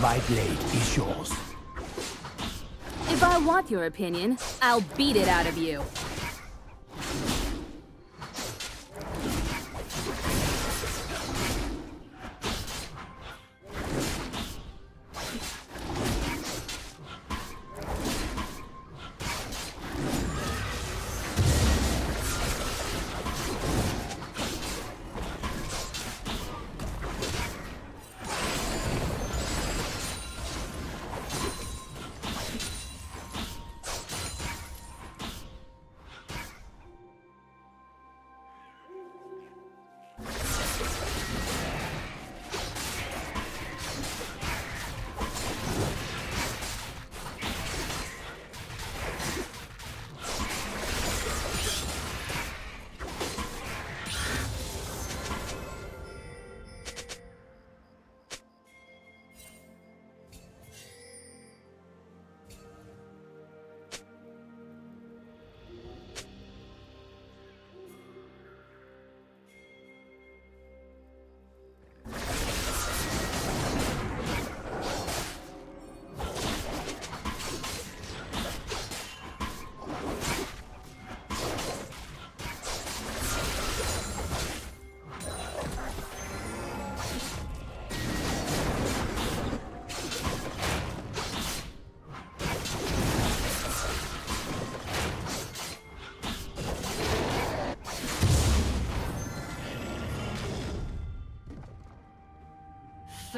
My blade is yours. If I want your opinion, I'll beat it out of you.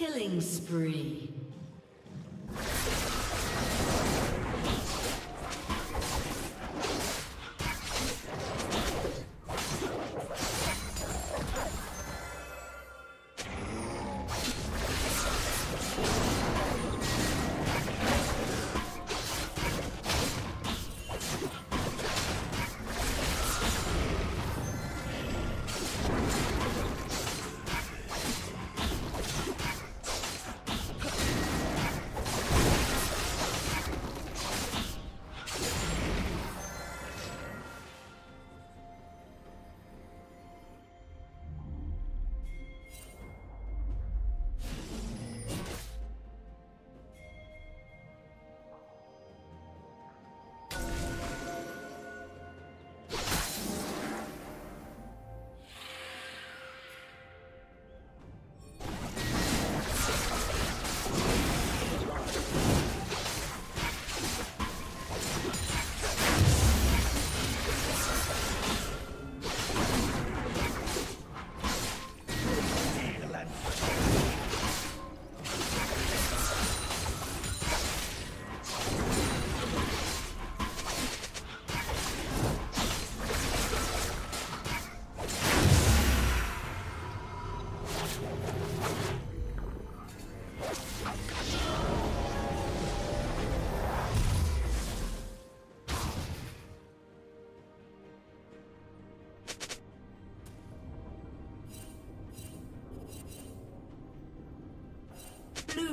Killing spree.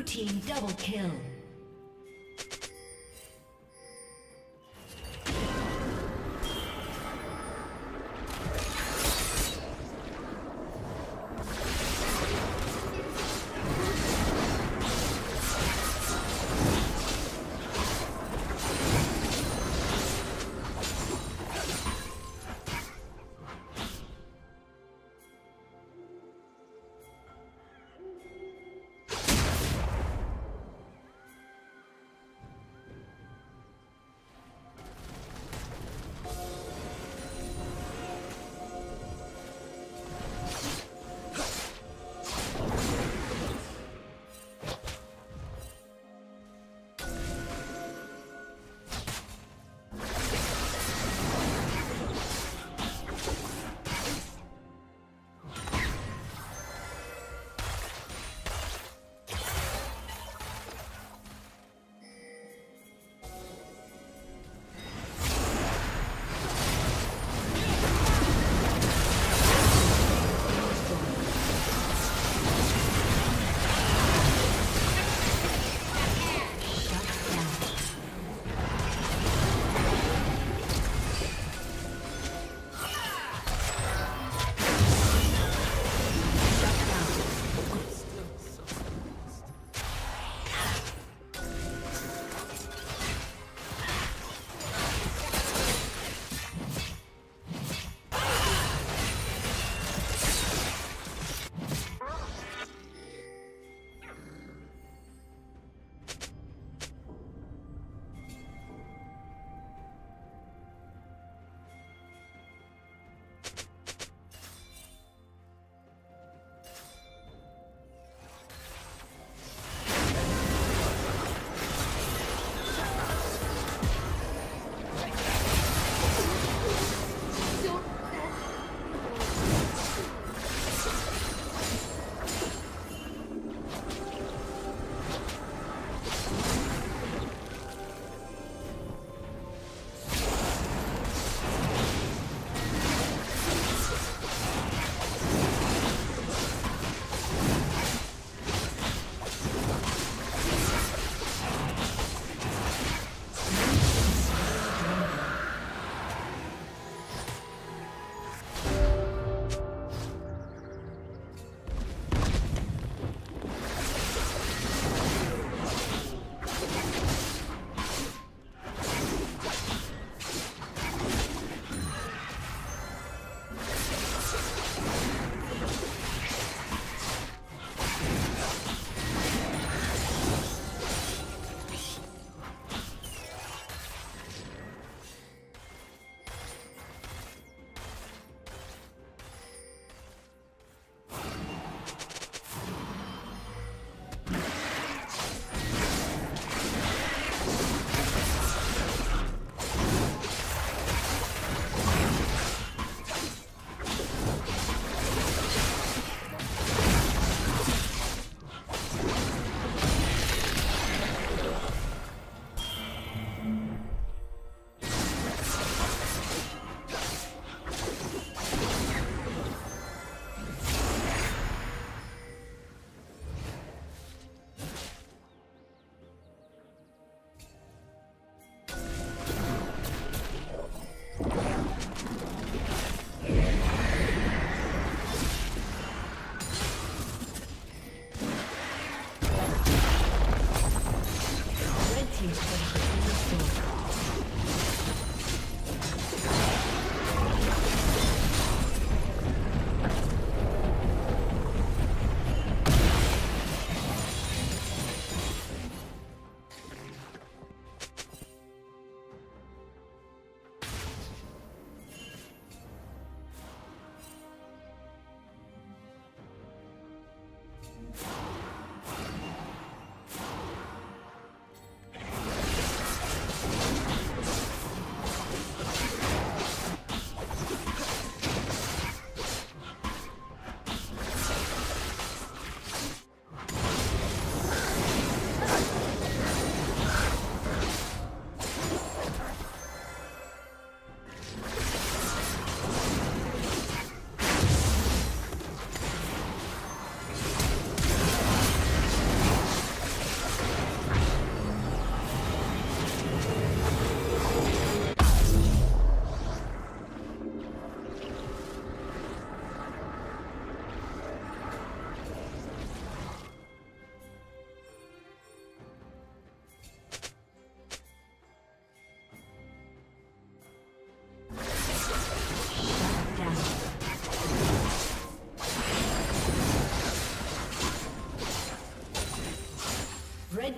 Team double kill.